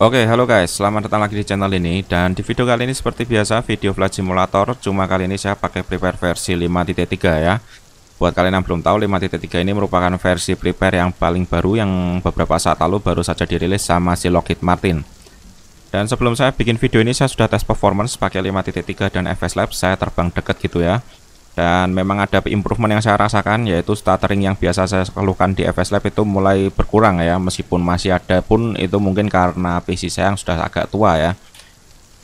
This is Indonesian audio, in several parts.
Oke, halo guys, selamat datang lagi di channel ini. Dan di video kali ini seperti biasa, video flight simulator Cuma kali ini saya pakai prepare versi 5.3 ya. Buat kalian yang belum tahu, 5.3 ini merupakan versi prepare yang paling baru Yang beberapa saat lalu baru saja dirilis sama si Lockheed Martin. Dan sebelum saya bikin video ini, saya sudah tes performance pakai 5.3 dan FS Lab. Saya terbang deket gitu ya dan memang ada improvement yang saya rasakan yaitu stuttering yang biasa saya keluhkan di FS Lab itu mulai berkurang ya. Meskipun masih ada pun itu mungkin karena PC saya yang sudah agak tua ya.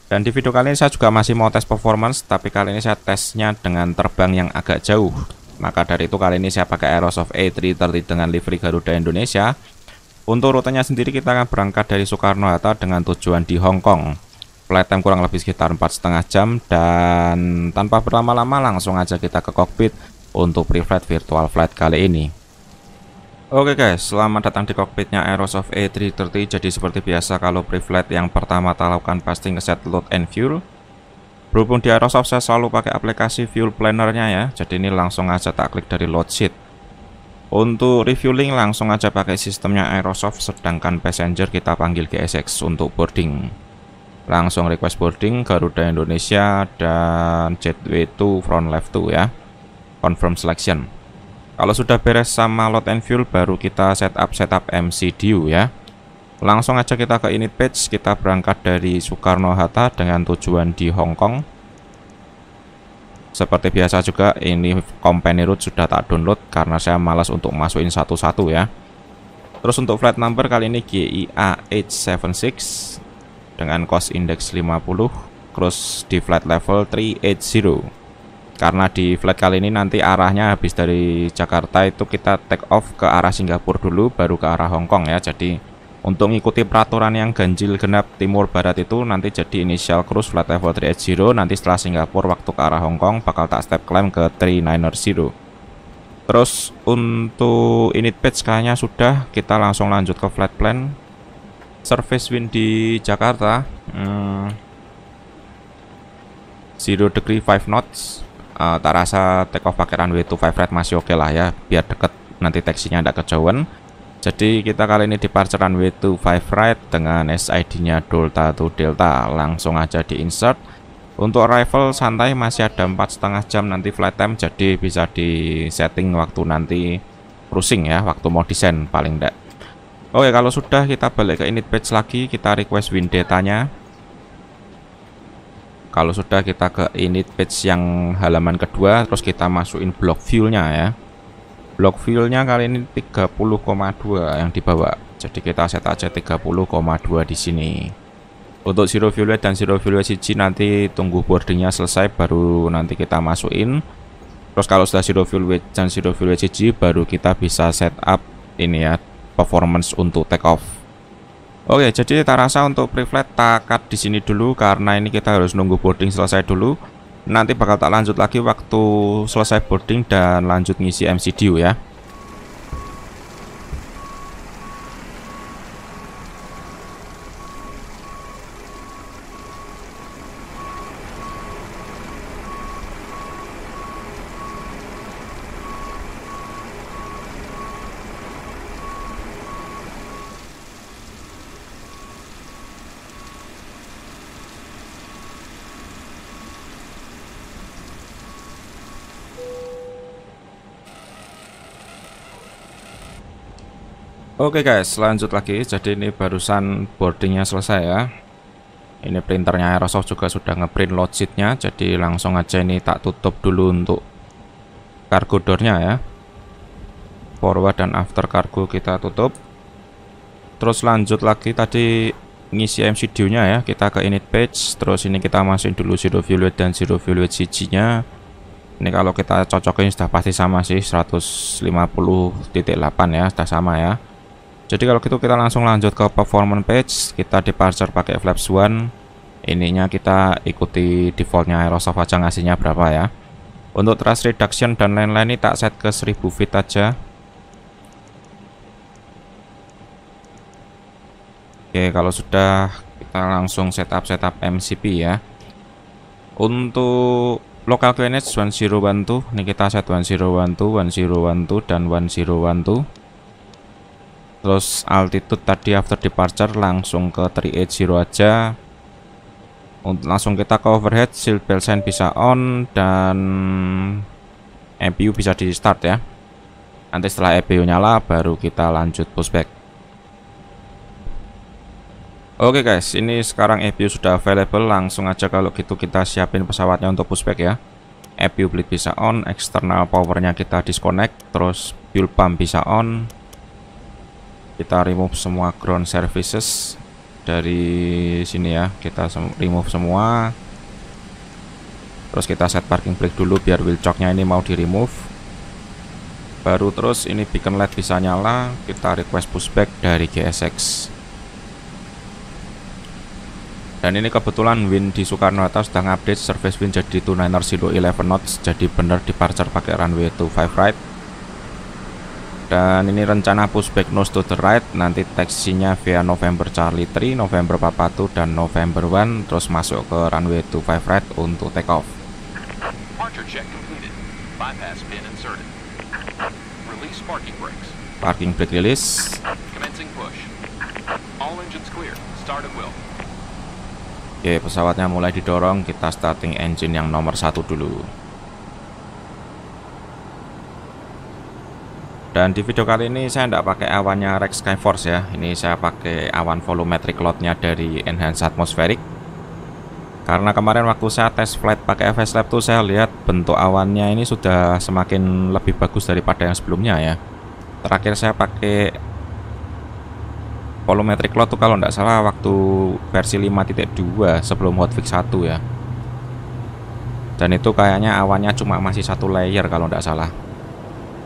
Dan di video kali ini saya juga masih mau tes performance tapi kali ini saya tesnya dengan terbang yang agak jauh. Maka dari itu kali ini saya pakai Aerosoft A330 dengan livery Garuda Indonesia. Untuk rutenya sendiri kita akan berangkat dari Soekarno-Hatta dengan tujuan di Hong Kong flight time kurang lebih sekitar empat setengah jam dan tanpa berlama-lama langsung aja kita ke cockpit untuk pre-flight virtual flight kali ini. Oke guys, selamat datang di cockpitnya Aerosoft A330 Jadi seperti biasa kalau pre-flight yang pertama kita lakukan pasti ngeset load and fuel. Berhubung di Aerosoft saya selalu pakai aplikasi fuel plannernya ya. Jadi ini langsung aja tak klik dari load sheet. Untuk refueling langsung aja pakai sistemnya Aerosoft Sedangkan passenger kita panggil GSX untuk boarding langsung request boarding Garuda Indonesia dan Jetway 2 front left 2 ya. Confirm selection. Kalau sudah beres sama load and fuel baru kita setup setup MCDU ya. Langsung aja kita ke init page kita berangkat dari Soekarno-Hatta dengan tujuan di Hong Kong. Seperti biasa juga ini company route sudah tak download karena saya malas untuk masukin satu-satu ya. Terus untuk flight number kali ini GIA 876 dengan cost index 50 cross di flight level 380 karena di flight kali ini nanti arahnya habis dari Jakarta itu kita take off ke arah Singapura dulu baru ke arah Hong Kong ya. Jadi untuk mengikuti peraturan yang ganjil genap timur barat itu nanti jadi initial cruise flight level 380 nanti setelah Singapura waktu ke arah Hong Kong bakal tak step climb ke 390 terus untuk init page kayaknya sudah. Kita langsung lanjut ke flight plan surface wind di Jakarta. Hmm, zero degree 5 knots. Uh, tak rasa take off pakai runway 25 right masih oke okay lah ya biar deket nanti taxinya tidak kejauhan. Jadi kita kali ini departure runway 25 right dengan SID nya Delta to Delta. Langsung aja di insert untuk arrival santai masih ada empat setengah jam nanti flight time jadi bisa di setting waktu nanti cruising ya waktu mau desain paling tidak Oke kalau sudah kita balik ke init page lagi kita request win datanya kalau sudah kita ke init page yang halaman kedua terus kita masukin block fuelnya ya. Block fuelnya kali ini 30,2 yang dibawa. Jadi kita set aja 30,2 di sini. Untuk zero fuel dan zero fuel CG nanti tunggu boardingnya selesai baru nanti kita masukin. Terus kalau sudah zero fuel dan zero fuel CG baru kita bisa setup ini ya performance untuk take off. Oke, jadi tak rasa untuk pre-flight tak cut di sini dulu karena ini kita harus nunggu boarding selesai dulu. Nanti bakal tak lanjut lagi waktu selesai boarding dan lanjut ngisi MCDU ya. Oke guys, lanjut lagi. Jadi ini barusan boardingnya selesai ya. Ini printernya Aerosoft juga sudah ngeprint load sheetnya. Jadi langsung aja ini tak tutup dulu untuk cargo doornya ya. Forward dan after cargo kita tutup. Terus lanjut lagi tadi ngisi MCDU-nya ya. Kita ke init page. Terus ini kita masukin dulu zero weight dan zero weight CG-nya. Ini kalau kita cocokin sudah pasti sama sih 150.8 ya, sudah sama ya. Jadi kalau gitu kita langsung lanjut ke performance page, kita departure pakai flaps 1. Ininya kita ikuti defaultnya Aerosoft aja ngasihnya berapa ya. Untuk thrust reduction dan lain-lain ini tak set ke 1000 feet aja. Oke, kalau sudah kita langsung setup setup MCP ya. Untuk local coordinates 1012, ini kita set 1012, 1012 dan 1012. Terus altitude tadi after departure langsung ke 380 aja untuk langsung kita ke overhead shield belt sign bisa on dan MPU bisa di start ya nanti setelah EPU nyala baru kita lanjut pushback Oke guys, ini sekarang EPU sudah available. Langsung aja kalau gitu kita siapin pesawatnya untuk pushback ya. EPU bleed bisa on, eksternal powernya kita disconnect, terus fuel pump bisa on. Kita remove semua ground services dari sini ya. Kita remove semua. Terus kita set parking brake dulu biar wheel chocknya ini mau di remove. Baru terus ini beacon light bisa nyala. Kita request pushback dari GSX. Dan ini kebetulan wind di Soekarno Hatta sudah ngupdate surface wind jadi 29er silo 11 knots jadi bener departure pakai runway 25 right. Dan ini rencana pushback nose to the right nanti taxinya via November Charlie 3, November Papa 2 dan November 1 terus masuk ke runway 25 right untuk take off. Parking brake release. Commencing push. All engines clear. Start at will. Oke pesawatnya mulai didorong kita starting engine yang nomor satu dulu dan di video kali ini saya tidak pakai awannya Rex Skyforce ya. Ini saya pakai awan volumetric loadnya dari Enhanced Atmospheric. Karena kemarin waktu saya tes flight pakai FS Lab tuh saya lihat bentuk awannya ini sudah semakin lebih bagus daripada yang sebelumnya ya. Terakhir saya pakai volumetric load tuh kalau nggak salah waktu versi 5.2 sebelum hotfix 1 ya. Dan itu kayaknya awannya cuma masih satu layer kalau nggak salah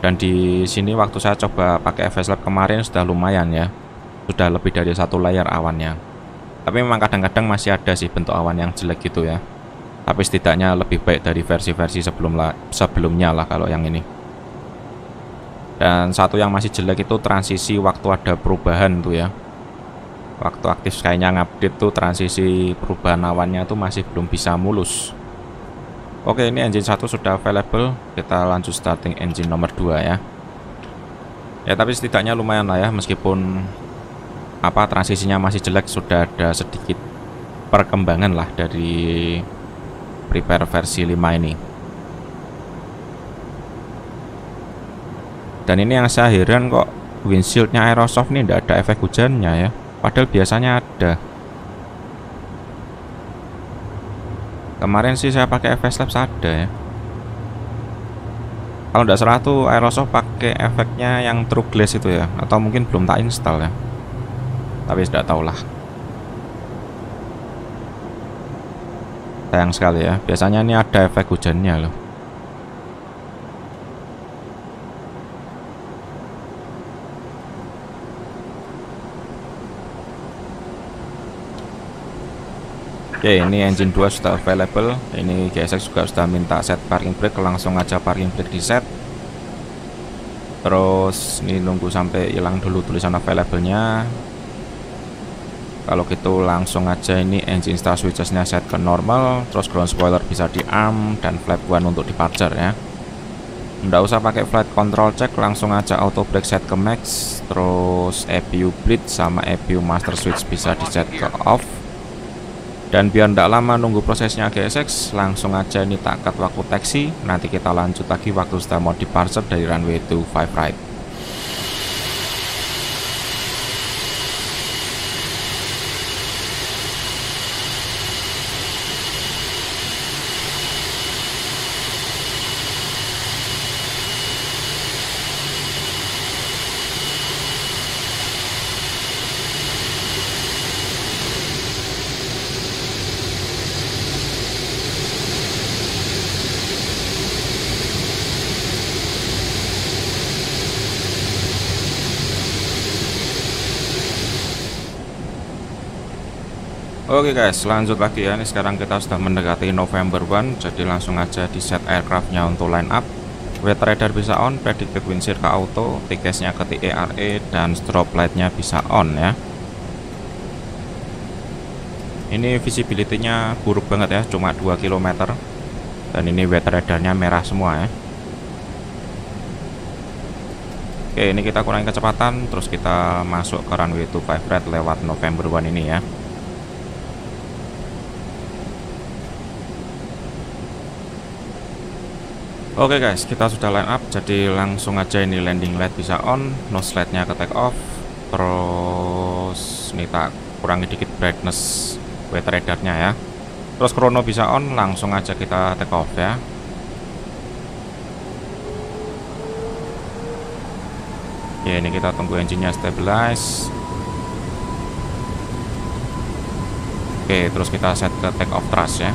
dan di sini waktu saya coba pakai FS Lab kemarin sudah lumayan ya. Sudah lebih dari satu layer awannya. Tapi memang kadang-kadang masih ada sih bentuk awan yang jelek gitu ya. Tapi setidaknya lebih baik dari versi-versi sebelum lah, sebelumnya lah kalau yang ini. Dan satu yang masih jelek itu transisi waktu ada perubahan tuh ya. Waktu aktif Sky-nya ngupdate tuh transisi perubahan awannya tuh masih belum bisa mulus Oke ini engine 1 sudah available. Kita lanjut starting engine nomor 2 ya. Ya tapi setidaknya lumayan lah ya meskipun apa transisinya masih jelek sudah ada sedikit perkembangan lah dari prepare versi 5 ini. Dan ini yang saya heran kok windshieldnya Aerosoft ini tidak ada efek hujannya ya. Padahal biasanya ada. Kemarin sih saya pakai FS Labs ada ya. Kalau tidak salah tuh Aerosoft pakai efeknya yang True Glass itu ya, atau mungkin belum tak install ya. Tapi tidak tahu lah. Sayang sekali ya. Biasanya ini ada efek hujannya loh. Oke ini engine 2 sudah available. Ini GSX juga sudah minta set parking brake langsung aja parking brake di set. Terus ini nunggu sampai hilang dulu tulisan available nya kalau gitu langsung aja ini engine start switchesnya set ke normal. Terus ground spoiler bisa di arm dan flap 1 untuk departure ya. Nggak usah pakai flight control check langsung aja auto brake set ke max. Terus EPU bleed sama EPU master switch bisa di set ke off dan biar tidak lama nunggu prosesnya GSX langsung aja ini takat waktu taksi. Nanti kita lanjut lagi waktu sudah mau departure dari runway 25 right Oke guys lanjut lagi ya. Ini sekarang kita sudah mendekati November 1 jadi langsung aja di set aircraftnya untuk line up. Weather radar bisa on predicted wind ke auto tiketnya ke TERE dan strobe lightnya bisa on ya. Ini visibility-nya buruk banget ya cuma 2 km dan ini weather radarnya merah semua ya. Oke ini kita kurangi kecepatan terus kita masuk ke runway 25 red lewat November One ini ya Oke guys, kita sudah line up, jadi langsung aja ini landing light bisa on, nose lightnya ke take off, terus ini tak kurangi dikit brightness weather radarnya ya. Terus chrono bisa on, langsung aja kita take off ya. Ya ini kita tunggu engine-nya stabilize. Oke, terus kita set ke take off thrust ya.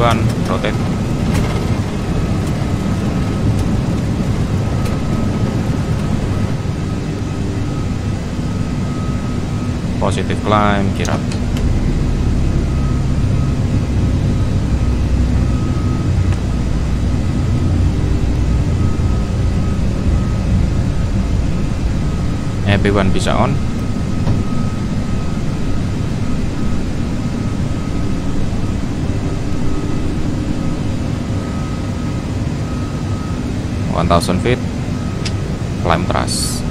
V1 rotate. Positive climb, kirap. Everyone bisa on. 1000 feet climb thrust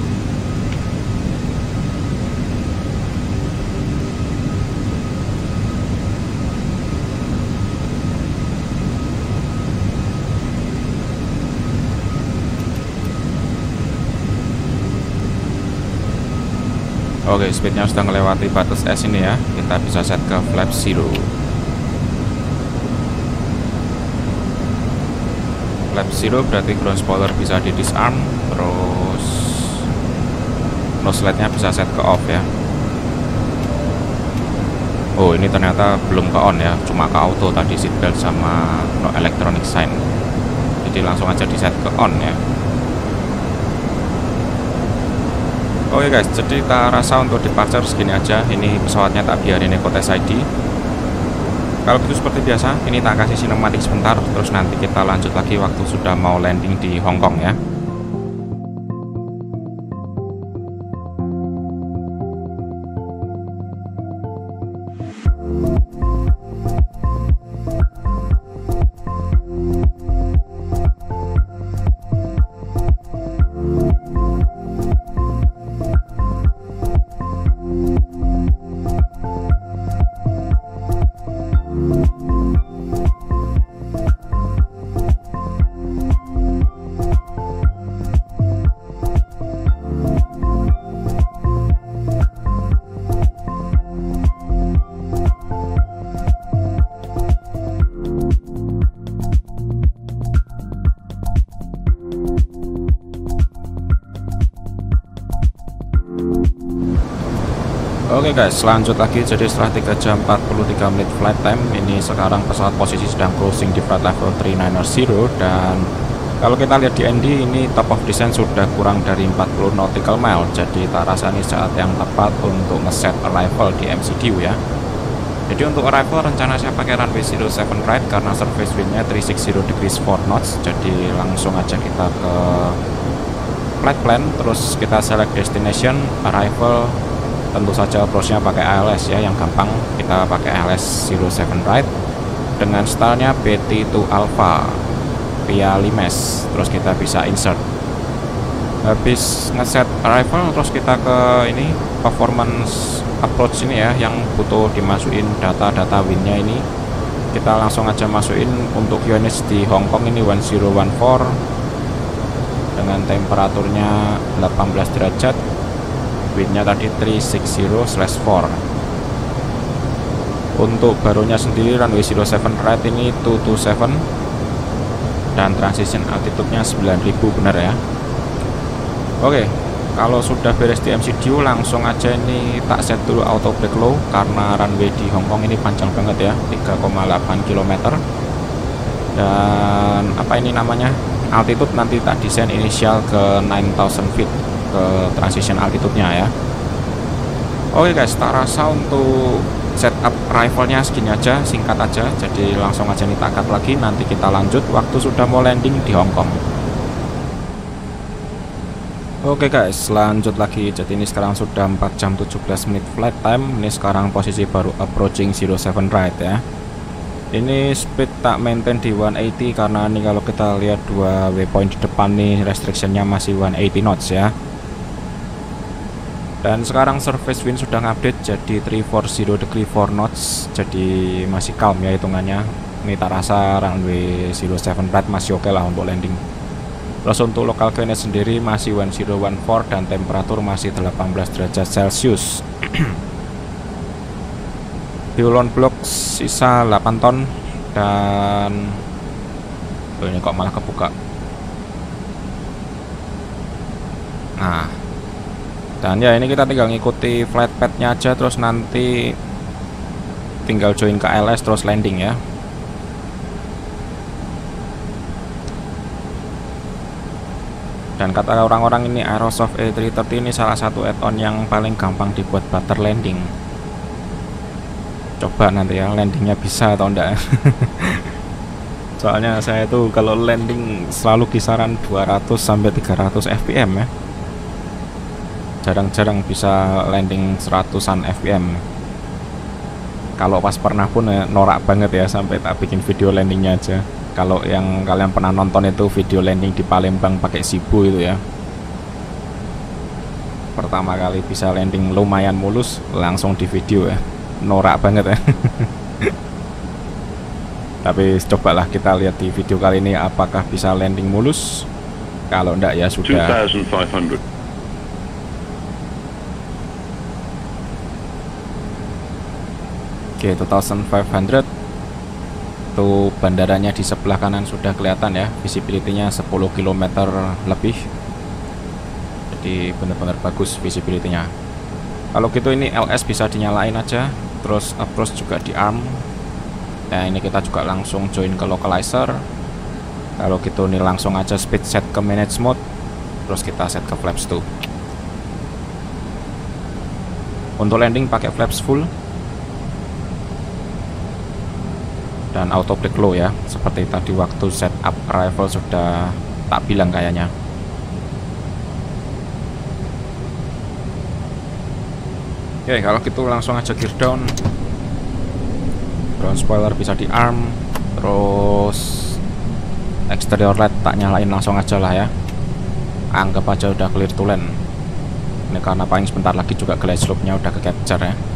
Oke, okay, speednya sudah melewati batas S ini ya. Kita bisa set ke flap 0. lap 0 berarti ground spoiler bisa di disarm terus nose lightnya bisa set ke off ya oh ini ternyata belum ke on ya cuma ke auto tadi seatbelt sama no electronic sign jadi langsung aja di set ke on ya Oke okay guys, jadi tak rasa untuk departure segini aja. Ini pesawatnya tak biarin ekotest ID. Kalau begitu seperti biasa, ini tak kasih sinematik sebentar, terus nanti kita lanjut lagi waktu sudah mau landing di Hong Kong ya. Guys, lanjut lagi. Jadi setelah 3 jam 43 menit flight time, ini sekarang pesawat posisi sedang cruising di flight level 390 dan kalau kita lihat di ND ini top of descent sudah kurang dari 40 nautical mile. Jadi tak rasa ini saat yang tepat untuk ngeset arrival di MCDU ya. Jadi untuk arrival rencana saya pakai runway 07 right karena surface windnya 360 degrees 4 knots. Jadi langsung aja kita ke flight plan, terus kita select destination, arrival, tentu saja approach-nya pakai ALS ya yang gampang. Kita pakai ALS 07 right dengan stylenya BT2 Alpha via Limes. Terus kita bisa insert. Habis ngeset arrival terus kita ke ini performance approach ini ya yang butuh dimasukin data-data windnya ini. Kita langsung aja masukin untuk units di Hongkong ini 1014 dengan temperaturnya 18 derajat windnya tadi 360 slash 4 untuk barunya sendiri runway 07 right ini 227 dan transition altitude-nya 9000 benar ya? Oke kalau sudah beres di MCDU langsung aja ini tak set dulu auto brake low karena runway di Hongkong ini panjang banget ya 3,8 km dan apa ini namanya? Altitude nanti tak desain inisial ke 9000 feet ke transition altitude-nya ya Oke guys, tak rasa untuk setup rifle-nya segini aja, singkat aja. Jadi langsung aja nih takat lagi, nanti kita lanjut waktu sudah mau landing di Hong Kong. Oke guys, lanjut lagi. Jadi ini sekarang sudah 4 jam 17 menit flight time. Ini sekarang posisi baru approaching 07 right ya. Ini speed tak maintain di 180 karena ini kalau kita lihat dua waypoint di depan nih restrictionnya masih 180 knots ya dan sekarang surface wind sudah update jadi 340 degree 4 knots jadi masih calm ya hitungannya. Ini tak rasa runway 07 right masih oke okay lah untuk landing. Terus untuk local climate sendiri masih 1014 dan temperatur masih 18 derajat celcius. Fuel block sisa 8 ton dan oh ini kok malah kebuka. Nah dan ya ini kita tinggal ngikuti flight path-nya aja terus nanti tinggal join ke LS terus landing ya. Dan kata orang-orang ini Aerosoft A330 ini salah satu add-on yang paling gampang dibuat butter landing. Coba nanti ya landingnya bisa atau enggak. Soalnya saya tuh kalau landing selalu kisaran 200 sampai 300 fpm ya jarang-jarang bisa landing seratusan fpm kalau pas pernah pun ya, norak banget ya sampai tak bikin video landingnya aja. Kalau yang kalian pernah nonton itu video landing di Palembang pakai Sibu itu ya. Pertama kali bisa landing lumayan mulus langsung di video ya. Norak banget ya. Tapi cobalah kita lihat di video kali ini apakah bisa landing mulus. Kalau enggak ya sudah. 2500 Oke, 2500 tuh bandaranya di sebelah kanan sudah kelihatan ya visibility-nya 10 km lebih. Jadi benar-benar bagus visibility-nya. Kalau gitu ini LS bisa dinyalain aja terus approach juga di arm nah ini kita juga langsung join ke localizer. Kalau gitu ini langsung aja speed set ke manage mode terus kita set ke flaps 2 untuk landing pakai flaps full dan auto brake low ya. Seperti tadi waktu setup arrival sudah tak bilang kayaknya. Oke kalau gitu langsung aja gear down. Ground spoiler bisa di arm terus exterior light tak nyalain langsung aja lah ya. Anggap aja udah clear to land. Ini karena paling sebentar lagi juga glide slope nya udah ke capture ya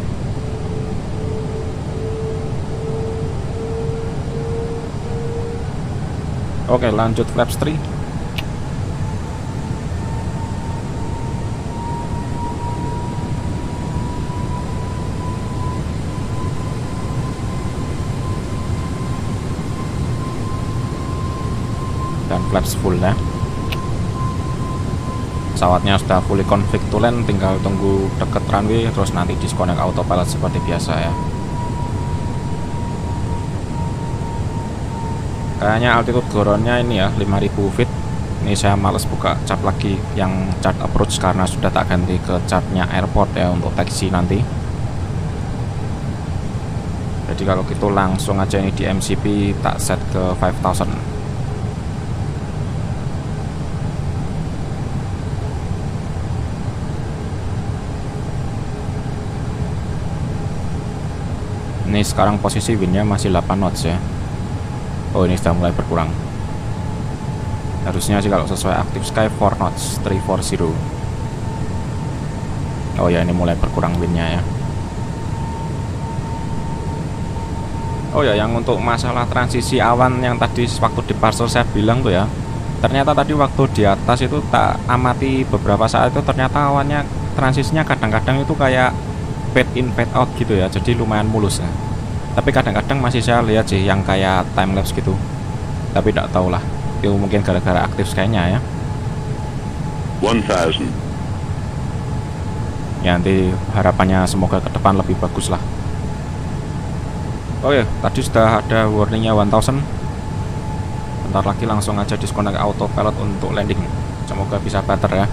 Oke lanjut flaps 3 dan flaps full ya. Pesawatnya sudah fully config to land tinggal tunggu deket runway terus nanti disconnect autopilot seperti biasa ya kayaknya altitude goronnya ini ya 5000 feet. Ini saya males buka chart lagi yang chart approach karena sudah tak ganti ke chartnya airport ya untuk taxi nanti. Jadi kalau gitu langsung aja ini di MCP tak set ke 5000 ini sekarang posisi windnya masih 8 knots ya Oh ini sudah mulai berkurang. Harusnya sih kalau sesuai aktif sky 4 knots 340 Oh ya ini mulai berkurang windnya ya. Oh ya yang untuk masalah transisi awan yang tadi waktu di parcel saya bilang tuh ya Ternyata tadi waktu di atas itu tak amati beberapa saat itu ternyata awannya transisinya kadang-kadang itu kayak fade in fade out gitu ya Jadi lumayan mulus ya tapi kadang-kadang masih saya lihat sih yang kayak time lapse gitu. Tapi tidak tahu lah. Itu mungkin gara-gara aktif kayaknya ya. 1000 ya nanti harapannya semoga ke depan lebih bagus lah. Oh ya tadi sudah ada warningnya 1000 sebentar lagi langsung aja disconnect autopilot untuk landing. Semoga bisa better ya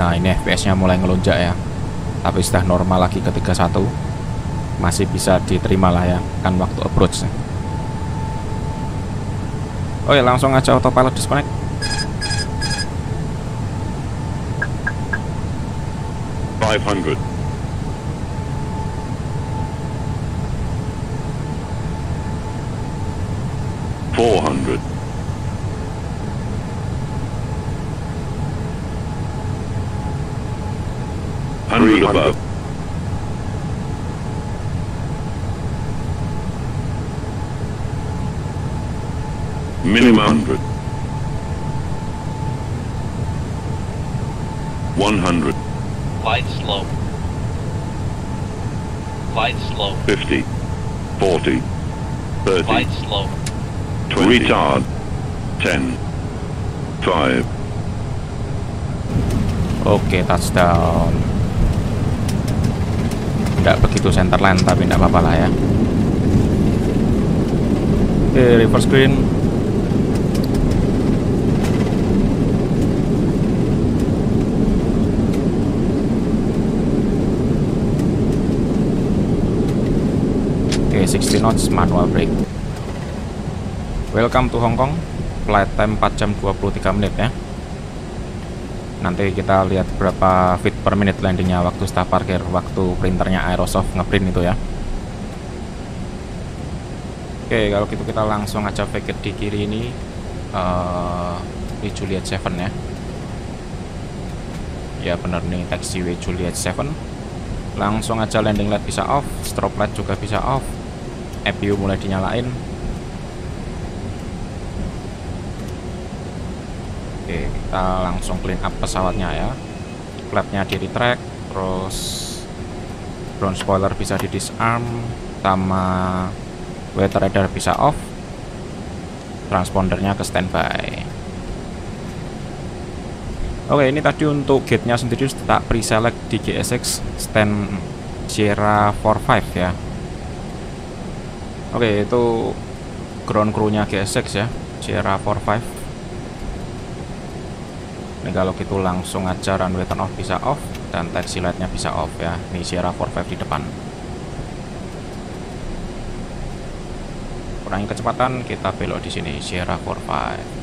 Nah ini FPS nya mulai ngelonjak ya. Tapi sudah normal lagi ke 31 Masih bisa diterima lah ya Kan waktu approach Oh ya langsung aja autopilot disconnect. Five hundred. 100 above. Minimum 100. 100. Light slope. Light slope. 50. 40. 30. Light slope. 20. Retard. 10. 5. Okay, touchdown. Tidak begitu center line tapi tidak apa-apa lah ya. Oke reverse green. Oke 60 knots manual brake Welcome to Hong Kong. Flight time 4 jam 23 menit ya nanti kita lihat berapa feet per menit landingnya waktu staf parkir waktu printernya Aerosoft ngeprint itu ya. Oke kalau gitu kita langsung aja vacate di kiri ini uh, Juliet 7 ya. Ya bener nih taxiway Juliet 7 langsung aja landing light bisa off strobe light juga bisa off. EPU mulai dinyalain Oke, kita langsung clean up pesawatnya ya. Flapnya di retract, terus ground spoiler bisa di disarm, sama weather radar bisa off, transpondernya ke standby. Oke, ini tadi untuk gate-nya sendiri sudah pre-select di GSX stand Sierra 45 ya. Oke, itu ground crew-nya GSX ya, Sierra 45 ini kalau gitu langsung aja runway turn off bisa off dan taxi lightnya bisa off ya. Ini Sierra 45 di depan. Kurangi kecepatan kita belok di sini Sierra 45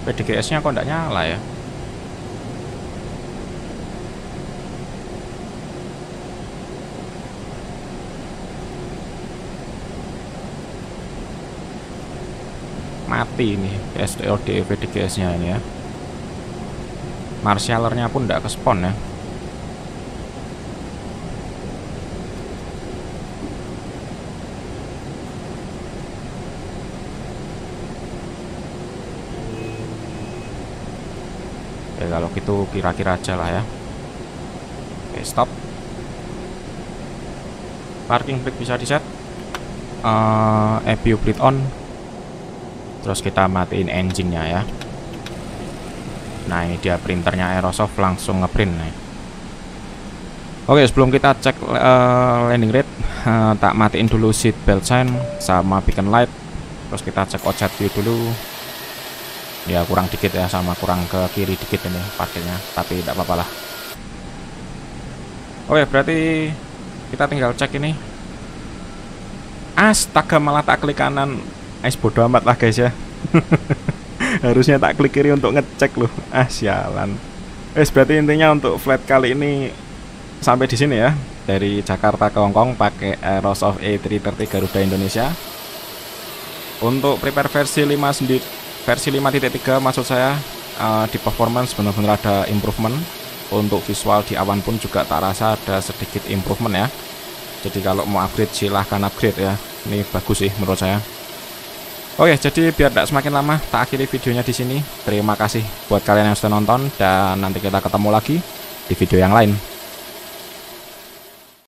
PDGS nya kok enggak nyala ya mati ini STOD VDGS nya ini ya. Marshallernya pun tidak kespon ya. Oke kalau gitu kira-kira aja lah ya. Oke stop. Parking brake bisa di set uh, EPU bleed on terus kita matiin engine-nya ya. Nah ini dia printernya Aerosoft langsung ngeprint nih. Oke sebelum kita cek uh, landing rate uh, tak matiin dulu seat belt sign sama beacon light. Terus kita cek outset view dulu. Ya kurang dikit ya sama kurang ke kiri dikit ini parkirnya tapi tidak apa-apa lah. Oke berarti kita tinggal cek ini. Astaga malah tak klik kanan es bodo amat lah guys ya. Harusnya tak klik kiri untuk ngecek loh. Ah sialan. Eh berarti intinya untuk flight kali ini sampai di sini ya. Dari Jakarta ke Hongkong pakai Aerosoft A330 Garuda Indonesia. Untuk prepare versi 5 sendiri versi 5.3 maksud saya uh, di performance benar-benar ada improvement. Untuk visual di awan pun juga tak rasa ada sedikit improvement ya. Jadi kalau mau upgrade silahkan upgrade ya. Ini bagus sih menurut saya Oke, jadi biar tidak semakin lama, tak akhiri videonya di sini. Terima kasih buat kalian yang sudah nonton dan nanti kita ketemu lagi di video yang lain.